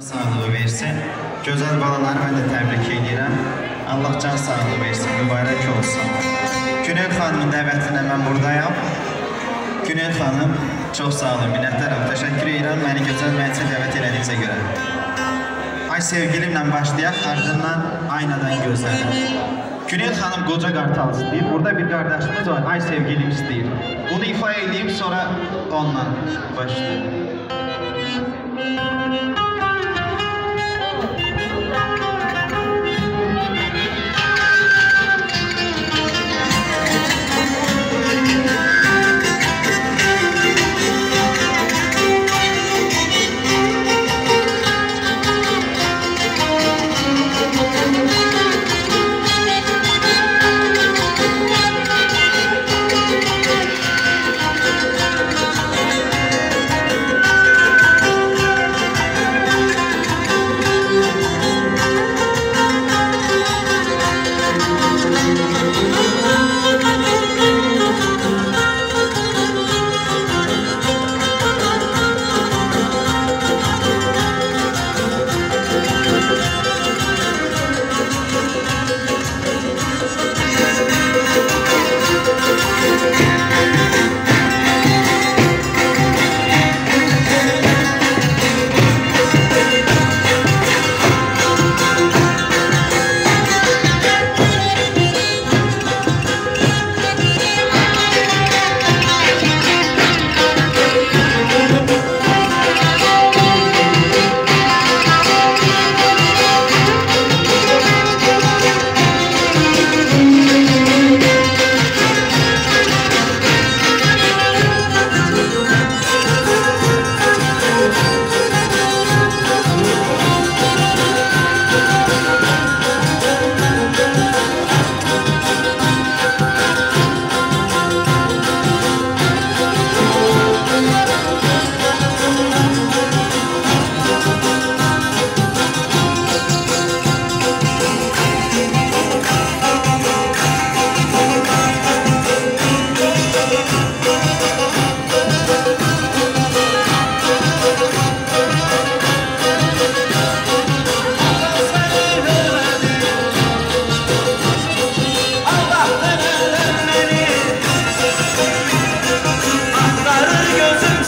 Sağlığı versin. Gözəl balaları mən də təbrik edirəm. Allah can sağlığı versin, mübarək olsun. Günel xanımın dəvətinə mən buradayam. Günel xanım, çox sağ olun, minnətdaram. Təşəkkür edirəm məni gözəl məclisə dəvət elədiyinizə görə. Ay sevgilimlə başlayaq, ardından aynadan gözəl. Günel xanım qoca qartal istəyir. Burada bir qardaşımız var, ay sevgilim istəyir. Bunu ifa edeyim, sonra onunla başlayaq.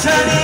turning